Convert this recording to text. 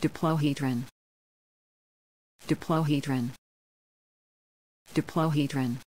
Diplohedron. Diplohedron. Diplohedron.